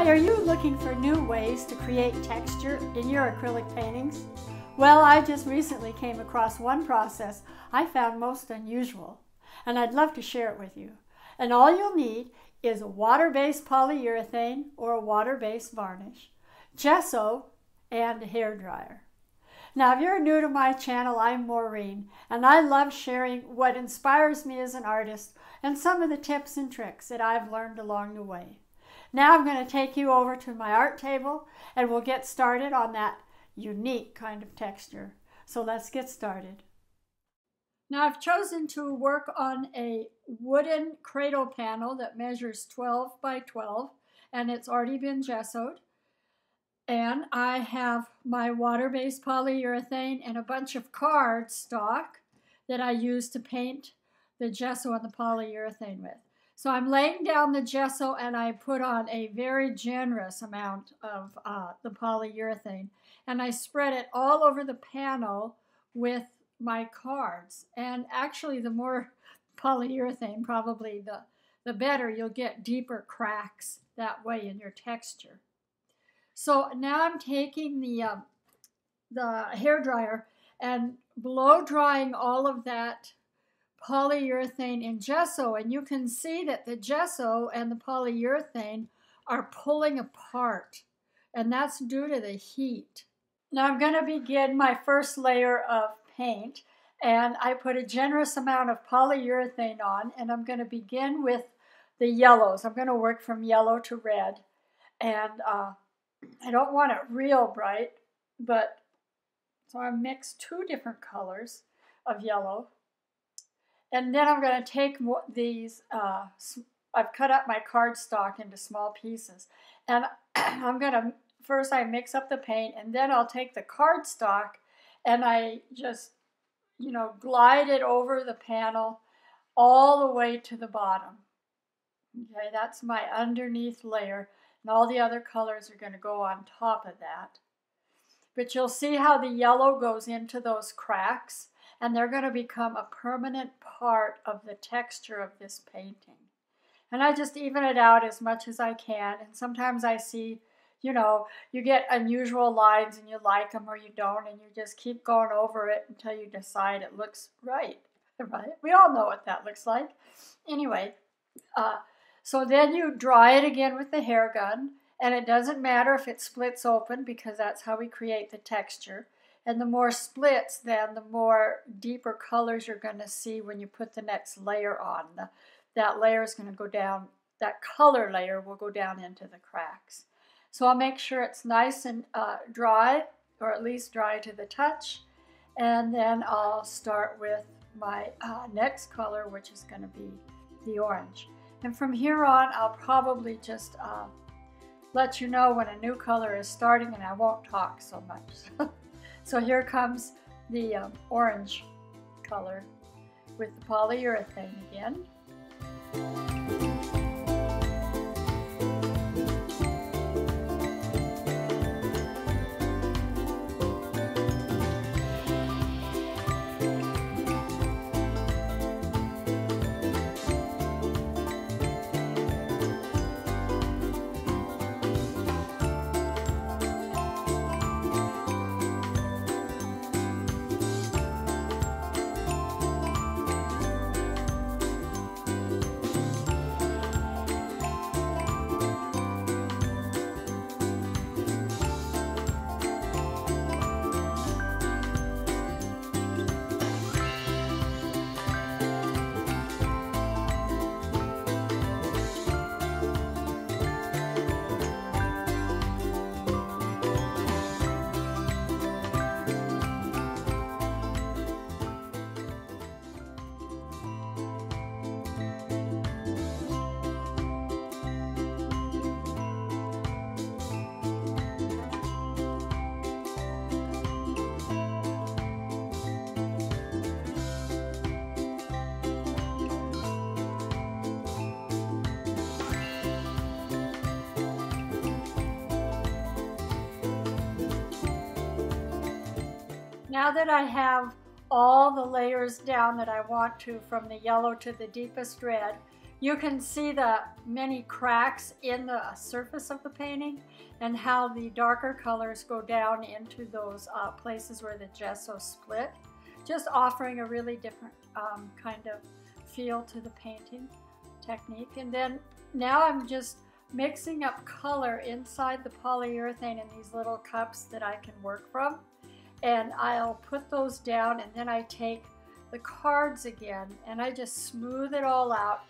Hi, are you looking for new ways to create texture in your acrylic paintings? Well, I just recently came across one process I found most unusual, and I'd love to share it with you. And all you'll need is a water-based polyurethane or a water-based varnish, gesso, and a hair dryer. Now, if you're new to my channel, I'm Maureen, and I love sharing what inspires me as an artist and some of the tips and tricks that I've learned along the way. Now I'm going to take you over to my art table and we'll get started on that unique kind of texture. So let's get started. Now I've chosen to work on a wooden cradle panel that measures 12 by 12 and it's already been gessoed. And I have my water-based polyurethane and a bunch of card stock that I use to paint the gesso and the polyurethane with. So I'm laying down the gesso and I put on a very generous amount of uh, the polyurethane and I spread it all over the panel with my cards. And actually the more polyurethane, probably the, the better. You'll get deeper cracks that way in your texture. So now I'm taking the, uh, the hair dryer and blow drying all of that polyurethane in gesso and you can see that the gesso and the polyurethane are pulling apart and that's due to the heat. Now I'm going to begin my first layer of paint and I put a generous amount of polyurethane on and I'm going to begin with the yellows. I'm going to work from yellow to red and uh, I don't want it real bright but so I mix two different colors of yellow and then I'm going to take these, uh, I've cut up my cardstock into small pieces. And I'm going to, first I mix up the paint and then I'll take the cardstock and I just, you know, glide it over the panel all the way to the bottom. Okay, that's my underneath layer. And all the other colors are going to go on top of that. But you'll see how the yellow goes into those cracks and they're going to become a permanent part of the texture of this painting. And I just even it out as much as I can. And sometimes I see, you know, you get unusual lines and you like them or you don't, and you just keep going over it until you decide it looks right. Right? We all know what that looks like. Anyway, uh, so then you dry it again with the hair gun, and it doesn't matter if it splits open because that's how we create the texture. And the more splits, then the more deeper colors you're going to see when you put the next layer on. The, that layer is going to go down, that color layer will go down into the cracks. So I'll make sure it's nice and uh, dry, or at least dry to the touch. And then I'll start with my uh, next color, which is going to be the orange. And from here on, I'll probably just uh, let you know when a new color is starting and I won't talk so much. So here comes the um, orange color with the polyurethane again. Now that I have all the layers down that I want to from the yellow to the deepest red, you can see the many cracks in the surface of the painting and how the darker colors go down into those uh, places where the gesso split, just offering a really different um, kind of feel to the painting technique. And then now I'm just mixing up color inside the polyurethane in these little cups that I can work from. And I'll put those down and then I take the cards again and I just smooth it all out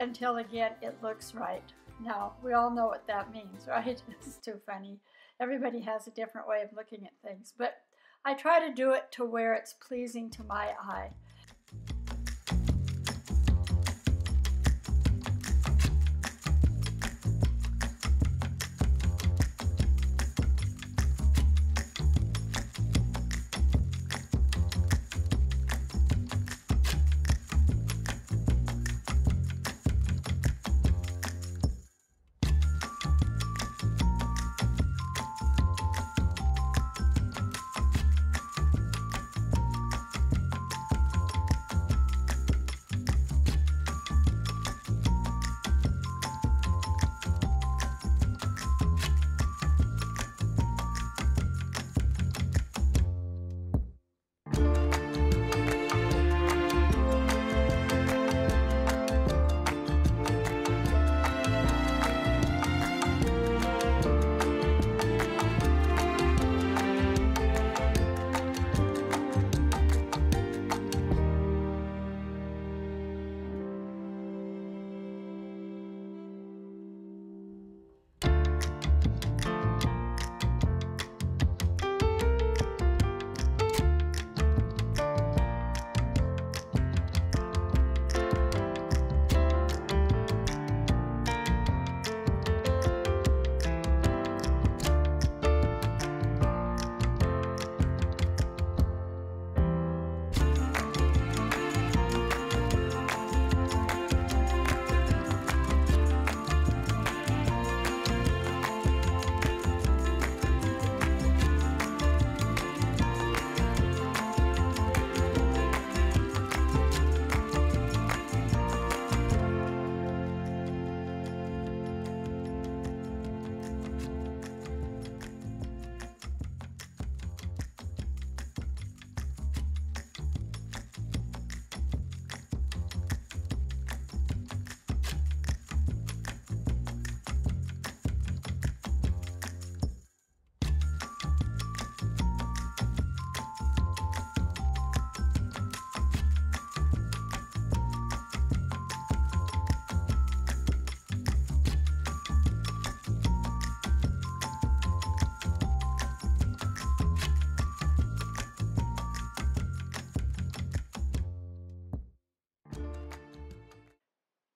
until again it looks right. Now, we all know what that means, right? It's too funny. Everybody has a different way of looking at things, but I try to do it to where it's pleasing to my eye.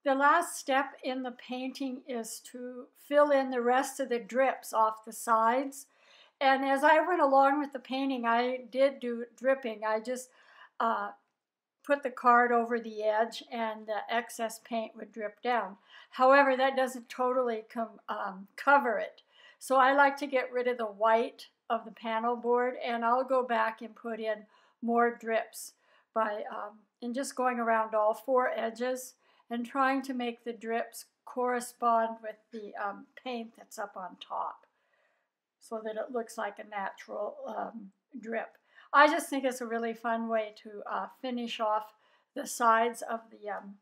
The last step in the painting is to fill in the rest of the drips off the sides. And as I went along with the painting, I did do dripping. I just uh, put the card over the edge and the excess paint would drip down. However, that doesn't totally um, cover it. So I like to get rid of the white of the panel board and I'll go back and put in more drips by um, and just going around all four edges and trying to make the drips correspond with the um, paint that's up on top so that it looks like a natural um, drip. I just think it's a really fun way to uh, finish off the sides of the, um,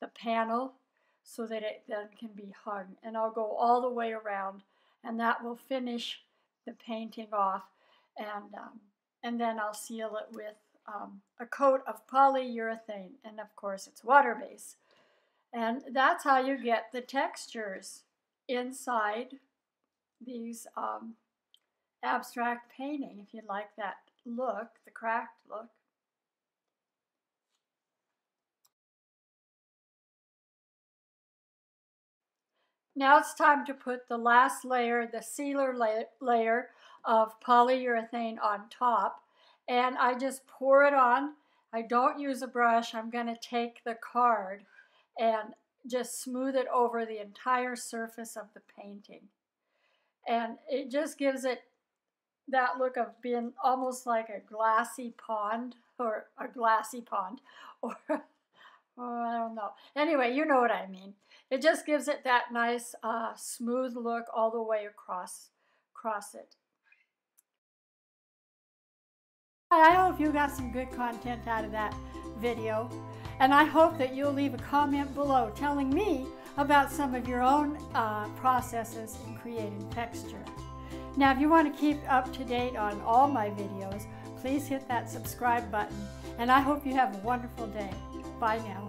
the panel so that it then can be hung. And I'll go all the way around and that will finish the painting off and, um, and then I'll seal it with um, a coat of polyurethane and of course it's water-based. And that's how you get the textures inside these um, abstract painting, if you like that look, the cracked look. Now it's time to put the last layer, the sealer la layer of polyurethane on top. And I just pour it on. I don't use a brush. I'm going to take the card and just smooth it over the entire surface of the painting. And it just gives it that look of being almost like a glassy pond or a glassy pond or oh, I don't know. Anyway, you know what I mean. It just gives it that nice uh, smooth look all the way across, across it. I hope you got some good content out of that video. And I hope that you'll leave a comment below telling me about some of your own uh, processes in creating texture. Now, if you want to keep up to date on all my videos, please hit that subscribe button. And I hope you have a wonderful day. Bye now.